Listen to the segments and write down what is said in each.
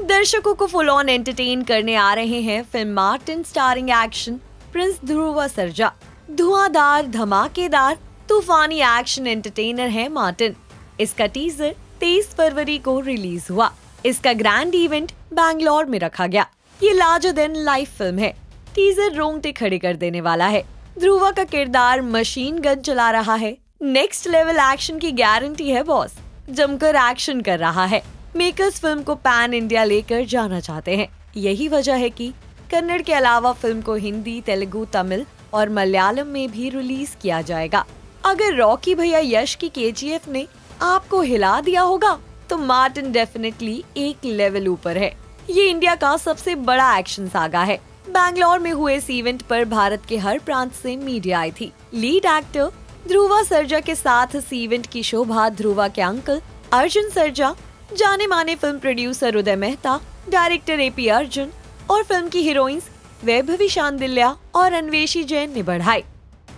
दर्शकों को full on entertain करने आ रहे हैं film Martin starring action prince Dhruva Sarja धुआंधार, धमाकेदार, तूफानी एक्शन एंटरटेनर है मार्टिन इसका टीजर 23 फरवरी को रिलीज़ हुआ. इसका ग्रैंड इवेंट बैंगलोर में रखा गया. ये लार्जर देन लाइफ फ़िल्म है. टीजर रोंगटे खड़े कर देने वाला है. ध्रुवा का किरदार मशीन गन चला रहा है. नेक्स्ट लेवल एक्शन की गारंटी है बॉस जमकर एक्शन कर रहा है. मेकर्स फ़िल्म को पैन इंडिया लेकर जाना चाहते हैं। यही वजह है कि कन्नड़ के अलावा फ़िल्म को हिंदी, तेलुगु, तमिल और मलयालम में भी रिलीज़ किया जाएगा। अगर रॉकी भैया यश की के ने आपको हिला दिया होगा तो मार्टिन डेफिनेटली एक लेवल ऊपर है। ये इंडिया का सबसे बड़ा एक्शन सागा है। बैंगलोर में हुए इस इवेंट पर भारत के हर प्रांत से मीडिया आई थी। लीड एक्टर ध्रुवा सरजा के साथ इस इवेंट की शोभा ध्रुवा के अंकल अर्जुन सरजा जाने माने film producer Uday Mehta, director A P Arjun और फ़िल्म की हीरोइंस वैभवी शांदिल्या और अन्वेशी जैन ने बढ़ाई।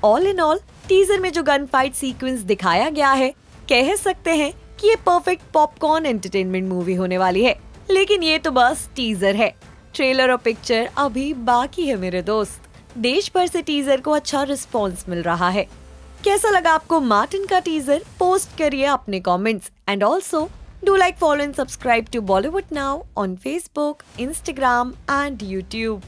ऑल इन ऑल टीजर में जो गन फाइट सीक्वेंस दिखाया गया है, कह सकते हैं कि ये परफेक्ट पॉपकॉर्न एंटरटेनमेंट मूवी होने वाली है। लेकिन ये तो बस टीजर है। ट्रेलर और पिक्चर अभी बाकी है मेरे दोस्त। देश भर से टीजर को अच्छा रिस्पॉन्स मिल रहा है। कैसा लगा आपको मार्टिन का टीजर पोस्ट करिए अपने comments and also Do like, follow and subscribe to Bollywood Now on Facebook, Instagram and YouTube.